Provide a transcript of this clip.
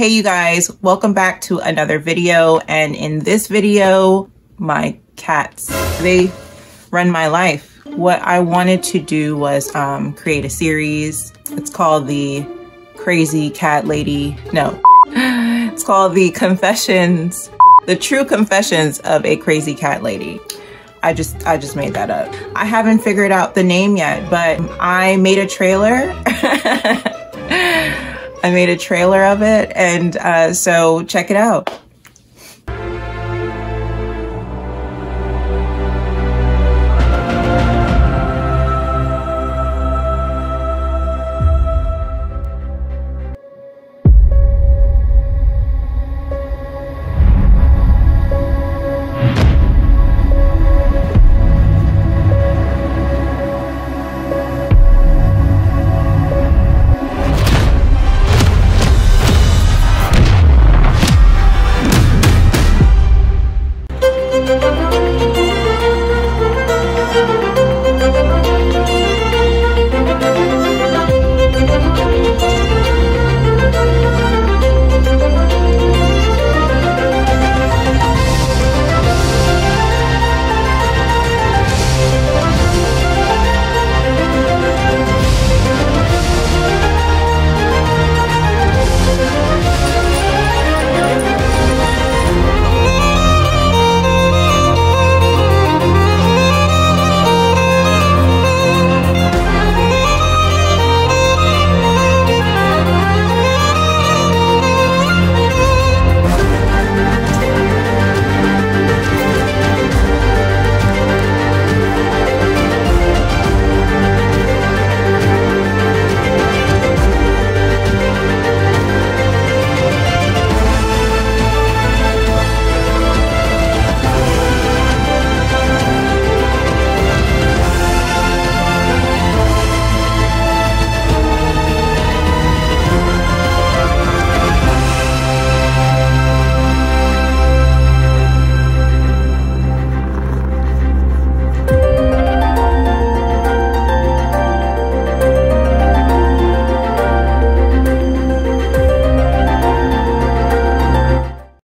Hey you guys, welcome back to another video. And in this video, my cats, they run my life. What I wanted to do was um, create a series. It's called the Crazy Cat Lady, no, it's called the Confessions, the True Confessions of a Crazy Cat Lady. I just I just made that up. I haven't figured out the name yet, but I made a trailer. I made a trailer of it, and uh, so check it out.